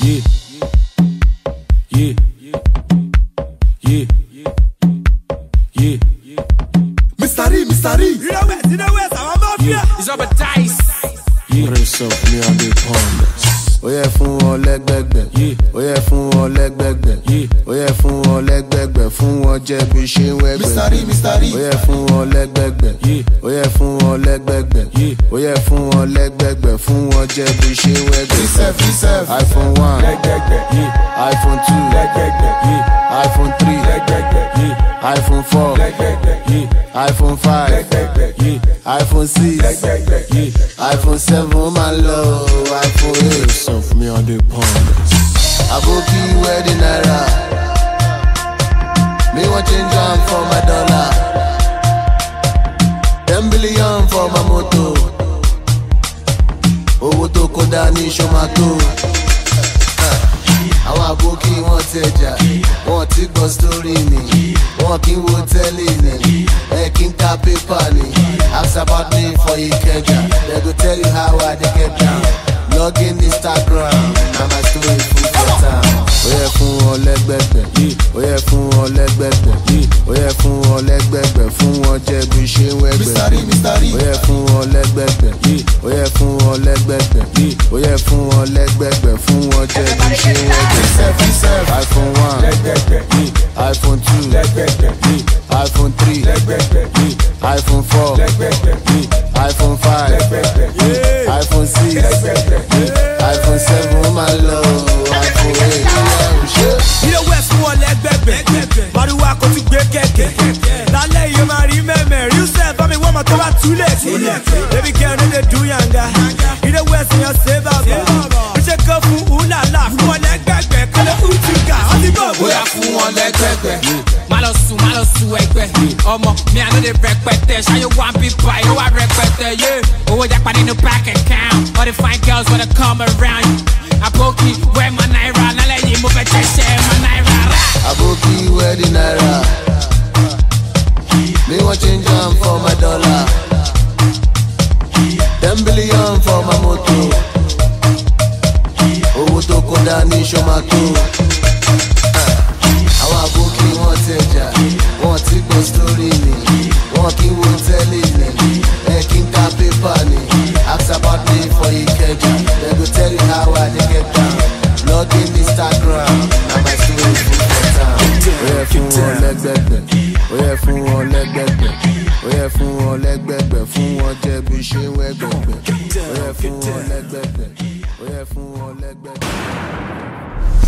Yeah. Yeah. Yeah. Yeah. Mystery, mystery. You know where, you know where, I'm up here. It's up a dice. Yeah. Press up near the pond. ó yẹ fún wọn lẹ́gbẹ̀gbẹ̀ ó yẹ fún wọn lẹ́gbẹ̀gbẹ̀ ó yẹ fún wọn lẹ́gbẹ̀gbẹ̀ fún wọn jẹ bí ṣe ń wẹ́gbẹ̀ e, e. ó yẹ fún wọn lẹ́gbẹ̀gbẹ̀ ó yẹ fún wọn lẹ́gbẹ̀gbẹ̀ ó yẹ fún wọn lẹ́gbẹ̀gbẹ̀ fún wọn jẹ bí ṣe ń wẹ́gbẹ̀ iPhone one iPhone two iPhone three iPhone four yeah. iPhone five yeah. iPhone six yeah. iPhone seven my lọ iPhone eight. sọ fún mi hundred pounds. àbókí wedding naira mi wan change am for my dollar ten billion for my motor owó tó kó dání ṣó máa tó àwọn àbókí wọn tẹjà wọn ti gbọ́ sítórì ni wọn kì í wo tẹ́lẹ̀ ni ẹ kì í ta pépà ni ask about me for Ikeja dem go tell you how I dey get down log Instagram na my story full for town. ó yẹ fún ọ lẹ́gbẹ̀gbẹ̀ ó yẹ fún ọ lẹ́gbẹ̀gbẹ̀ lẹ́gbẹ̀gbẹ̀ fún wọn jẹ́ bí ṣe wẹ́gbẹ̀. ó yẹ fún wọn lẹ́gbẹ̀gbẹ̀ ó yẹ fún wọn lẹ́gbẹ̀gbẹ̀ ó yẹ fún wọn lẹ́gbẹ̀gbẹ̀ fún wọn jẹ́ bí ṣe wẹ́gbẹ̀. iPhone one iPhone two iPhone three iPhone four iPhone five iPhone six iPhone seven oh my love. too late. Too late. Baby girl, you dey do yanga. You dey wear sin your save up. You ṣe kọ́ fún una la fún ọ lẹ́gbẹ̀gbẹ̀ kí ló ń ti ga. Ó ti gbọ́ bóyá fún ọ lẹ́gbẹ̀gbẹ̀. Má on the má lọ sùn ẹgbẹ́. Ọmọ you want lè rẹpẹtẹ. Ṣáyé wá bí báyìí, ó wá rẹpẹtẹ. Owó japa nínú back account. All the fine girls wanna come around you. Aboki, where my naira? let you move fẹ́ jẹ́ ṣe my naira. Aboki, where the naira? Me want change am for my dollar. ṣọmọkí. Ah, àwọn àbókí wọn tẹjà wọn ti kọ sórí ni wọn kí wo tẹ́lẹ̀ ni ẹ kí n ka pépà ni ask about me for Ikeja dem go tell how I get down log Instagram na my story full for town. ó yẹ fún wọn lẹ́gbẹ̀gbẹ̀ ó yẹ fún wọn lẹ́gbẹ̀gbẹ̀ ó yẹ fún wọn lẹ́gbẹ̀gbẹ̀ fún wọn jẹ̀bi ṣé wẹ́gbẹ̀gbẹ̀ ó yẹ fún wọn lẹ́gbẹ̀gbẹ̀. ó yẹ fún wọn lẹ́gbẹ̀ẹ́.